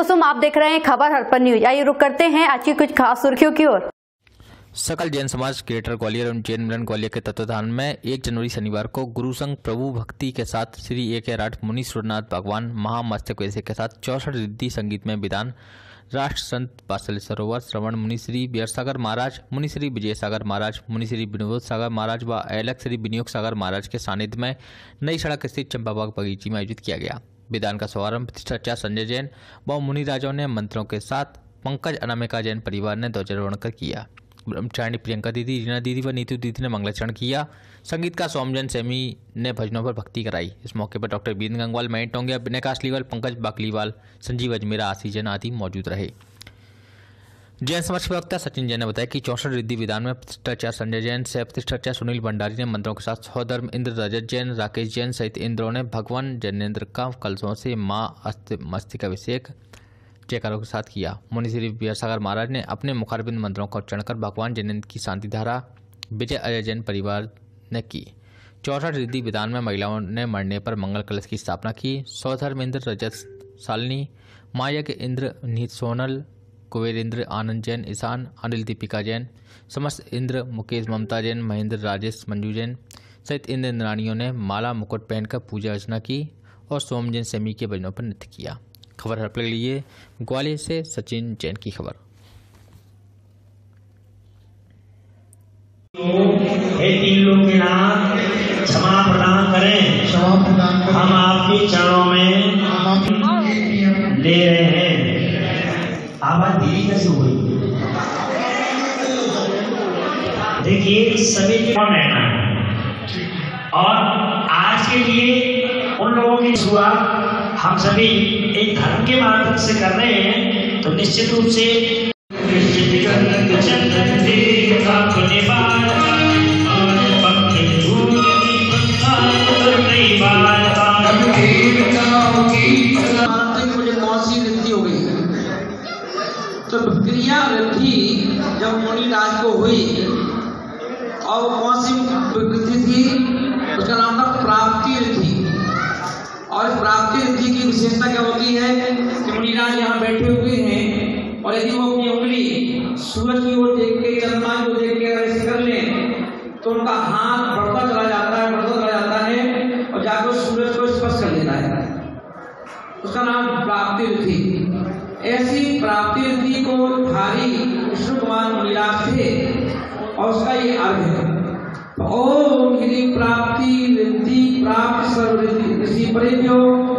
कुसुम आप देख रहे हैं खबर हरपन न्यूज़। आइए रुक करते हैं आज की कुछ खास सुर्खियों की ओर। सकल जैन समाज ग्रेटर ग्वालियर एवं जैन मिलन ग्वालियर के तत्वाधान में एक जनवरी शनिवार को गुरु संघ प्रभु भक्ति के साथ श्री ए के राठ मुनि सुरनाथ भगवान महामस्तक वैसे के साथ चौसठ रिद्धि संगीत में विधान। राष्ट्र संत बासल सरोवर श्रवण मुनि श्री बियरसागर महाराज, मुनि श्री विजय सागर महाराज, मुनि श्री विनोद सागर महाराज व अलग श्री विनियोग सागर महाराज के सानिध्य में नई सड़क स्थित चंपाबाग बगीची में आयोजित किया गया। विधान का शुभारंभ प्रतिष्ठाचार्य संजय जैन व मुनि राजाओं ने मंत्रों के साथ पंकज अनामिका जैन परिवार ने ध्वजारोहण कर किया। ब्रह्मचारिणी प्रियंका दीदी, रीना दीदी व नीतू दीदी ने मंगलाचरण किया। संगीत का सोमजन सेमी ने भजनों पर भक्ति कराई। इस मौके पर डॉक्टर बीन गंगवाल मैं टोंगिया विनय कासलीवाल पंकज बाकलीवाल, संजीव अजमेरा आशी जैन आदि मौजूद रहे। जैन समाज प्रवक्ता सचिन जैन ने बताया कि चौसठ रिद्धि विधान में प्रतिष्ठाचार्य संजय जैन से प्रतिष्ठाचार्य सुनील भंडारी ने मंत्रों के साथ सौधर्म इंद्र रजत जैन, राकेश जैन सहित इंद्रों ने भगवान जैनेन्द्र का कलशों से माँ अस्त मस्तिक अभिषेक जयकारों के साथ किया। मुनि श्री विद्यासागर महाराज ने अपने मुखारबिंद मंत्रों का उच्चारण कर भगवान जैनेन्द्र की शांति धारा, विजय अजय जैन परिवार ने की। चौसठ रिद्धि विधान में महिलाओं ने मरने पर मंगल कलश की स्थापना की। सौधर्म इंद्र रजत शालिनी माया के इंद्र सोनल कुबेर इंद्र आनंद जैन ईशान अनिल दीपिका जैन समस्त इंद्र मुकेश ममता जैन महेंद्र राजेश मंजू जैन सहित इंद्र इंद्राणियों ने माला मुकुट पहनकर पूजा अर्चना की और सोम जैन सेमी के भजनों पर नृत्य किया। खबर हर के लिए ग्वालियर से सचिन जैन की खबर। हे क्षमा प्रदान करें। क्षमा प्रदान हम आपके चरणों में ले रहे हैं। आवाज़ धीरे कैसे हुई देखिए सभी कौन रहना है। और आज के लिए उन लोगों की शुरुआत हम सभी एक धर्म के माध्यम से कर रहे हैं तो निश्चित रूप से तो क्रिया वृद्धि जब मुनि राज को हुई, और कौन सी वृद्धि थी? उसका नाम था प्राप्ति वृद्धि और प्राप्ति वृद्धि की विशेषता क्या होती है? कि मुनिराज यहाँ बैठे हुए हैं, और यदि वो अपनी उंगली सूरज की ओर देख के चंद्रमा की देख के अगर ऐसे कर लें तो उनका हाथ बढ़ता चला जाता है, बढ़ता चला जाता है, और जाकर सूरज को स्पर्श कर लेता है। उसका नाम प्राप्ति रिद्धि। ऐसी प्राप्ति रिद्धि को धारी विष्णु कुमार मुनिराज थे, और उसका ये अर्घ है, ओम गिरी प्राप्ति रिद्धि प्राप्त सर्वरिद्धि ऋषि अर्घम